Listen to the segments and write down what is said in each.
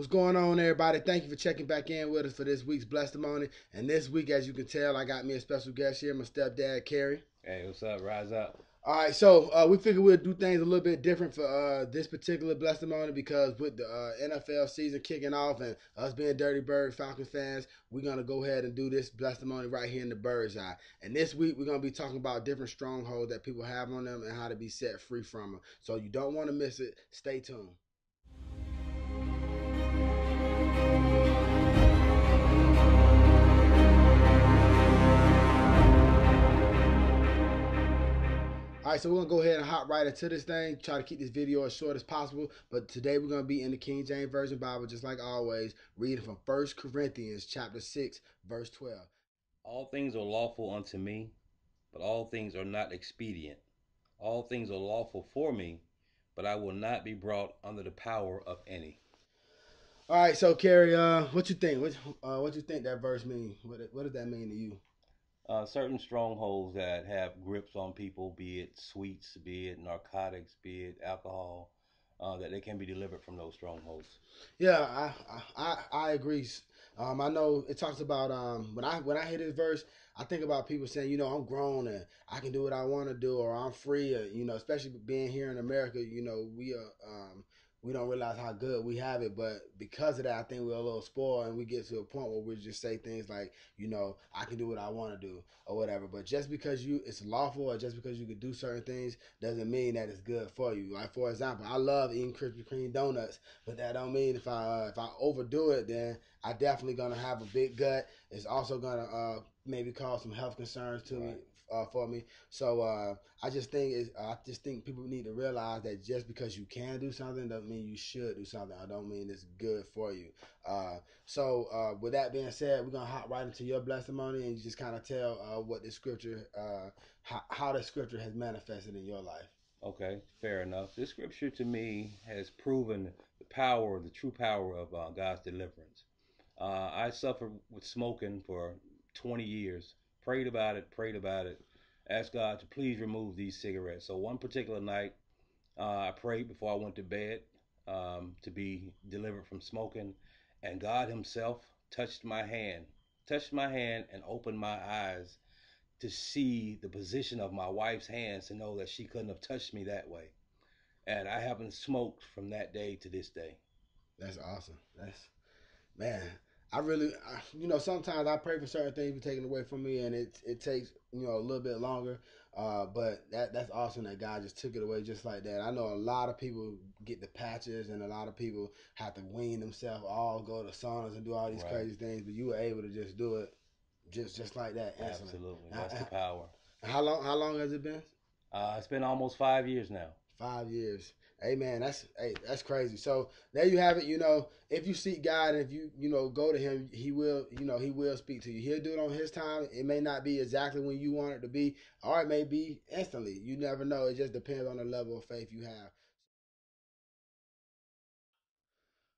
What's going on, everybody? Thank you for checking back in with us for this week's testimony. And this week, as you can tell, I got me a special guest here, my stepdad, Kerry. Hey, what's up? Rise up. All right, so uh, we figured we'd do things a little bit different for uh, this particular testimony because with the uh, NFL season kicking off and us being Dirty Bird Falcons fans, we're gonna go ahead and do this testimony right here in the bird's eye. And this week we're gonna be talking about different strongholds that people have on them and how to be set free from them. So you don't want to miss it. Stay tuned. All right, so we're gonna go ahead and hop right into this thing. Try to keep this video as short as possible. But today we're gonna be in the King James Version Bible, just like always, reading from First Corinthians chapter six, verse twelve. All things are lawful unto me, but all things are not expedient. All things are lawful for me, but I will not be brought under the power of any. All right, so Kerry, uh, what you think? What uh, what you think that verse mean? What what does that mean to you? Uh, certain strongholds that have grips on people, be it sweets, be it narcotics, be it alcohol, uh, that they can be delivered from those strongholds. Yeah, I I, I agree. Um, I know it talks about um, when I when I hear this verse, I think about people saying, you know, I'm grown and I can do what I want to do, or I'm free, or, you know, especially being here in America, you know, we are. Um, we don't realize how good we have it. But because of that, I think we're a little spoiled, and we get to a point where we just say things like, you know, I can do what I want to do or whatever. But just because you it's lawful or just because you can do certain things doesn't mean that it's good for you. Like for example, I love eating Krispy Kreme donuts, but that don't mean if I uh, if I overdo it, then I definitely gonna have a big gut. It's also gonna uh, maybe cause some health concerns to right. me uh, for me. So uh, I just think is I just think people need to realize that just because you can do something doesn't mean you should do something. I don't mean it's good for you. Uh, so uh, with that being said, we're gonna hop right into your testimony and you just kind of tell uh, what the scripture, uh, how, how the scripture has manifested in your life. Okay, fair enough. This scripture to me has proven the power, the true power of God's deliverance. I suffered with smoking for 20 years prayed about it, prayed about it, asked God to please remove these cigarettes. So one particular night, uh, I prayed before I went to bed um, to be delivered from smoking, and God Himself touched my hand, touched my hand, and opened my eyes to see the position of my wife's hands to know that she couldn't have touched me that way. And I haven't smoked from that day to this day. That's awesome. That's man. I really, you know, sometimes I pray for certain things to be taken away from me, and it it takes you know a little bit longer. Uh, but that that's awesome that God just took it away just like that. I know a lot of people get the patches, and a lot of people have to wean themselves, all go to saunas and do all these right. crazy things. But you were able to just do it, just just like that. Instantly. Absolutely, that's the power. How long? How long has it been? Uh, it's been almost five years now. Five years. Hey man, that's hey, that's crazy. So there you have it. You know, if you seek God and if you you know go to Him, He will you know He will speak to you. He'll do it on His time. It may not be exactly when you want it to be, or it may be instantly. You never know. It just depends on the level of faith you have.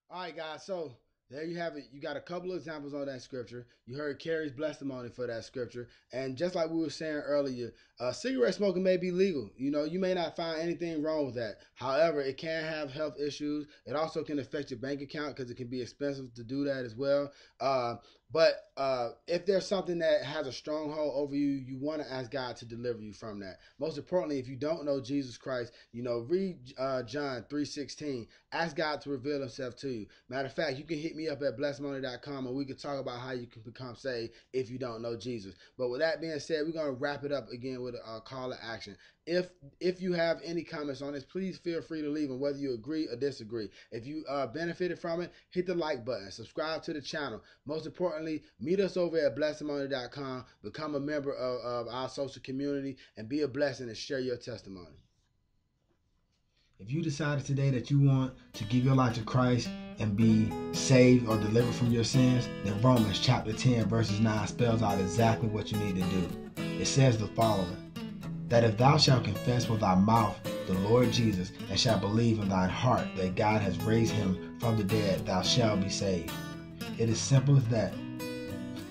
All right, guys. So there you have it. You got a couple of examples on that scripture. You heard Kerry's testimony for that scripture. And just like we were saying earlier, uh, cigarette smoking may be legal. You know, you may not find anything wrong with that. However, it can have health issues. It also can affect your bank account because it can be expensive to do that as well. Uh, but uh, if there's something that has a stronghold over you, you want to ask God to deliver you from that. Most importantly, if you don't know Jesus Christ, you know, read uh, John 3.16. Ask God to reveal himself to you. Matter of fact, you can hit me up at blessedtimony.com and we can talk about how you can become saved if you don't know Jesus. But with that being said, we're going to wrap it up again with a call to action. If if you have any comments on this, please feel free to leave them, whether you agree or disagree. If you uh, benefited from it, hit the like button, subscribe to the channel. Most importantly, meet us over at blessedtimony.com, become a member of, of our social community, and be a blessing and share your testimony. If you decided today that you want to give your life to Christ and be saved or delivered from your sins, then Romans chapter 10, verses 9 spells out exactly what you need to do. It says the following that if thou shalt confess with thy mouth the Lord Jesus, and shalt believe in thine heart that God has raised him from the dead, thou shalt be saved. It is simple as that.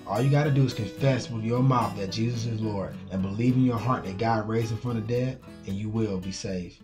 All you got to do is confess with your mouth that Jesus is Lord and believe in your heart that God raised him from the dead, and you will be saved.